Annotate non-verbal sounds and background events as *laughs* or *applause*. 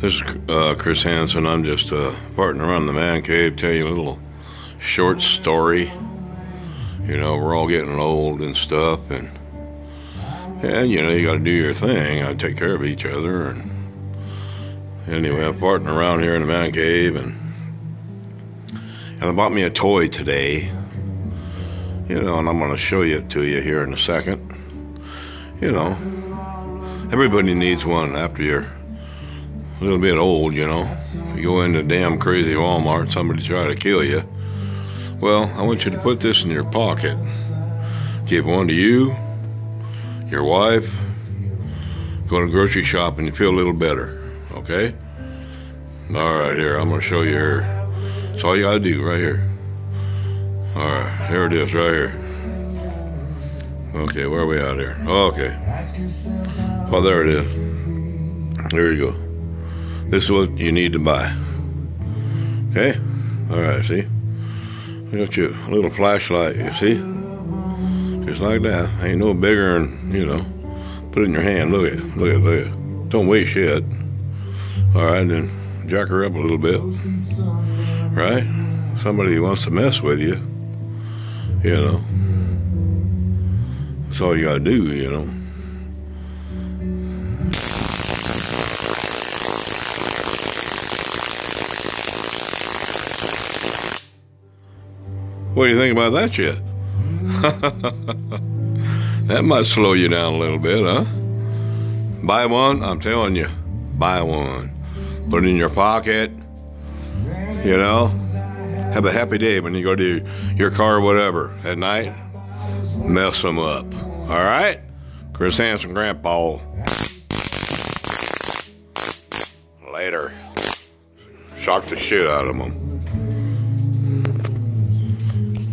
This is uh, Chris Hansen. I'm just uh, partner around the man cave, tell you a little short story. You know, we're all getting old and stuff, and and you know you got to do your thing. I take care of each other, and anyway, I'm farting around here in the man cave, and and I bought me a toy today. You know, and I'm going to show you it to you here in a second. You know, everybody needs one after you're a little bit old, you know. You go into damn crazy Walmart, somebody try to kill you. Well, I want you to put this in your pocket. Give one to you, your wife, go to grocery shop and you feel a little better, okay? All right, here, I'm gonna show you here. That's all you gotta do right here. All right, here it is right here. Okay, where are we out here? Okay. Oh, there it is. There you go. This is what you need to buy. Okay? Alright, see? Got your little flashlight, you see? Just like that. Ain't no bigger than, you know. Put it in your hand. Look at it. Look at it. Look at it. Don't waste shit. Alright, then jack her up a little bit. Right? Somebody wants to mess with you. You know. That's all you gotta do, you know. What do you think about that shit? *laughs* that might slow you down a little bit, huh? Buy one, I'm telling you, buy one. Put it in your pocket, you know. Have a happy day when you go to your car or whatever at night. Mess them up. All right? Chris Hansen, Grandpa. Later. Shock the shit out of them.